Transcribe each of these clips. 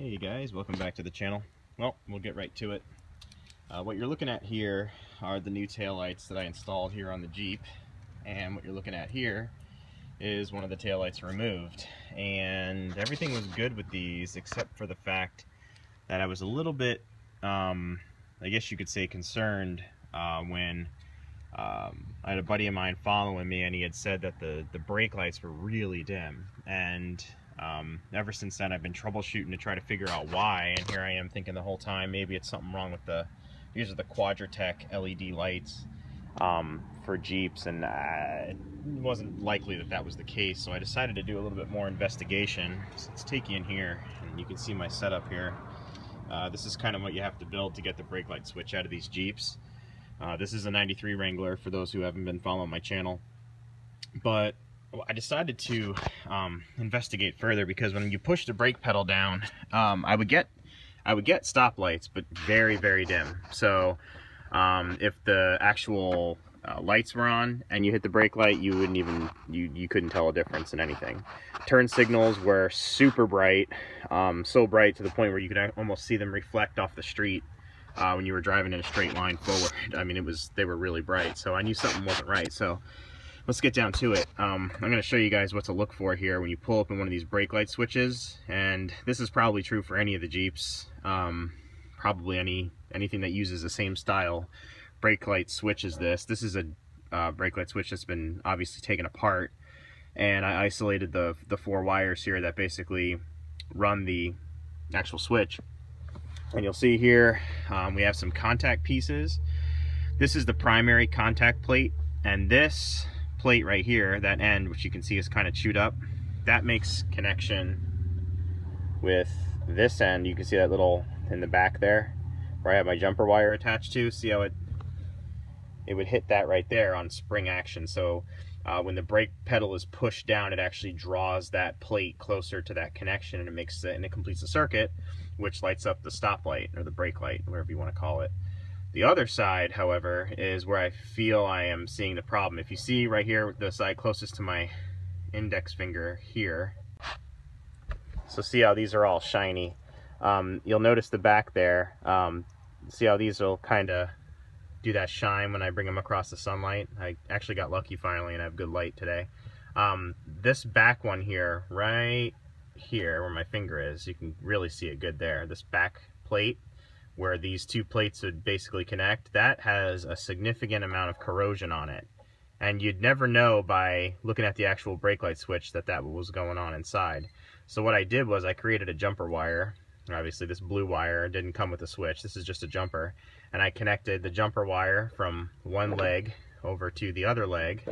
Hey guys, welcome back to the channel. Well, we'll get right to it. Uh, what you're looking at here are the new taillights that I installed here on the Jeep. And what you're looking at here is one of the taillights removed. And everything was good with these except for the fact that I was a little bit, um, I guess you could say concerned uh, when um, I had a buddy of mine following me and he had said that the, the brake lights were really dim. And um, ever since then, I've been troubleshooting to try to figure out why, and here I am thinking the whole time maybe it's something wrong with the. These are the Quadratec LED lights um, for Jeeps, and uh, it wasn't likely that that was the case. So I decided to do a little bit more investigation. So let's take you in here, and you can see my setup here. Uh, this is kind of what you have to build to get the brake light switch out of these Jeeps. Uh, this is a 93 Wrangler for those who haven't been following my channel. But I decided to um, investigate further because when you push the brake pedal down, um, I would get I would get stoplights, but very very dim. So um, if the actual uh, lights were on and you hit the brake light, you wouldn't even you you couldn't tell a difference in anything. Turn signals were super bright, um, so bright to the point where you could almost see them reflect off the street. Uh, when you were driving in a straight line forward. I mean, it was they were really bright, so I knew something wasn't right. So let's get down to it. Um, I'm going to show you guys what to look for here when you pull up in one of these brake light switches. And this is probably true for any of the Jeeps. Um, probably any anything that uses the same style brake light switch as this. This is a uh, brake light switch that's been obviously taken apart. And I isolated the, the four wires here that basically run the actual switch. And you'll see here um, we have some contact pieces. This is the primary contact plate and this plate right here, that end, which you can see is kind of chewed up, that makes connection with this end. You can see that little in the back there where I have my jumper wire attached to. See how it it would hit that right there on spring action. So uh, when the brake pedal is pushed down, it actually draws that plate closer to that connection and it makes it, and it completes the circuit, which lights up the stoplight or the brake light, whatever you want to call it. The other side, however, is where I feel I am seeing the problem. If you see right here, the side closest to my index finger here, so see how these are all shiny. Um, you'll notice the back there. Um, see how these will kind of do that shine when I bring them across the sunlight. I actually got lucky finally and I have good light today. Um, this back one here, right here where my finger is, you can really see it good there. This back plate where these two plates would basically connect, that has a significant amount of corrosion on it. And you'd never know by looking at the actual brake light switch that that was going on inside. So what I did was I created a jumper wire. Obviously this blue wire didn't come with a switch, this is just a jumper. And I connected the jumper wire from one leg over to the other leg.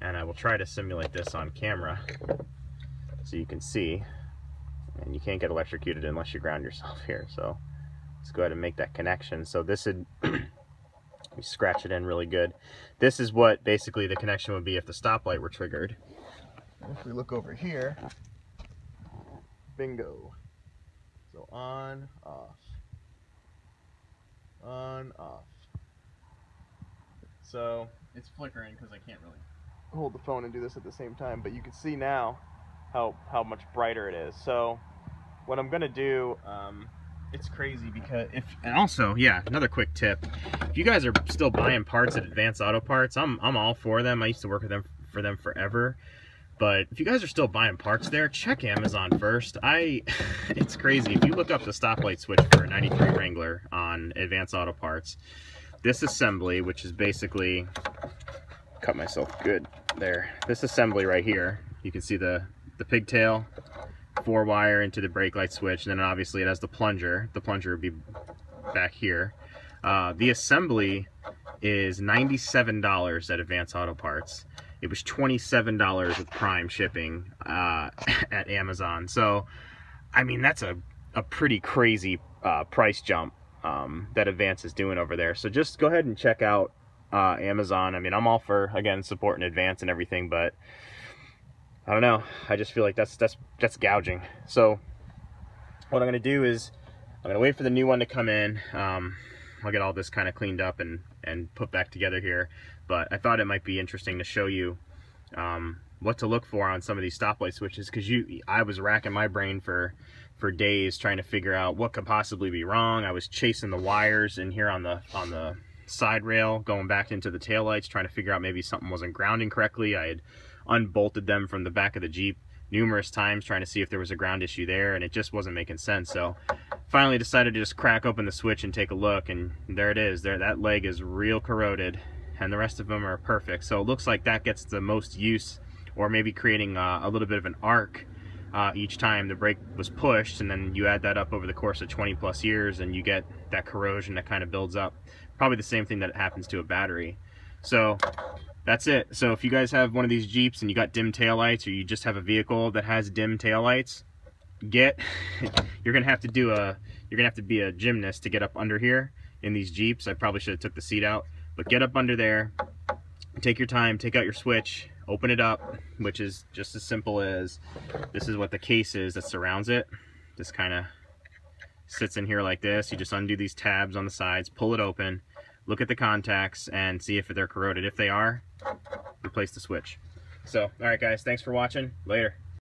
And I will try to simulate this on camera so you can see. And you can't get electrocuted unless you ground yourself here. So Let's go ahead and make that connection. So this would, we scratch it in really good. This is what basically the connection would be if the stoplight were triggered. If we look over here, bingo. So on, off, on, off. So it's flickering because I can't really hold the phone and do this at the same time, but you can see now how, how much brighter it is. So what I'm gonna do, um, it's crazy because if and also yeah another quick tip. If you guys are still buying parts at advanced auto parts i'm i'm all for them. I used to work with them for them forever. But if you guys are still buying parts there check amazon first. I it's crazy. If you look up the stoplight switch for a 93 wrangler on advanced auto parts this assembly which is basically cut myself good there. This assembly right here you can see the the pigtail four wire into the brake light switch and then obviously it has the plunger. The plunger would be back here. Uh, the assembly is $97 at Advance Auto Parts. It was $27 with prime shipping uh, at Amazon. So I mean that's a, a pretty crazy uh, price jump um, that Advance is doing over there. So just go ahead and check out uh, Amazon. I mean I'm all for again supporting Advance and everything but I don't know. I just feel like that's that's that's gouging. So what I'm gonna do is I'm gonna wait for the new one to come in. Um, I'll get all this kind of cleaned up and and put back together here. But I thought it might be interesting to show you um, what to look for on some of these stoplight switches because you I was racking my brain for for days trying to figure out what could possibly be wrong. I was chasing the wires in here on the on the side rail going back into the taillights trying to figure out maybe something wasn't grounding correctly. I had unbolted them from the back of the Jeep numerous times trying to see if there was a ground issue there and it just wasn't making sense. So finally decided to just crack open the switch and take a look and there it is. There that leg is real corroded and the rest of them are perfect. So it looks like that gets the most use or maybe creating uh, a little bit of an arc uh, each time the brake was pushed and then you add that up over the course of 20 plus years and you get that corrosion that kind of builds up. Probably the same thing that happens to a battery. So that's it. So if you guys have one of these Jeeps and you got dim taillights or you just have a vehicle that has dim taillights, get, you're gonna have to do a, you're gonna have to be a gymnast to get up under here in these Jeeps. I probably should have took the seat out, but get up under there, take your time, take out your switch, open it up, which is just as simple as, this is what the case is that surrounds it. This kind of sits in here like this. You just undo these tabs on the sides, pull it open, look at the contacts and see if they're corroded. If they are, replace the switch. So, all right guys, thanks for watching. Later.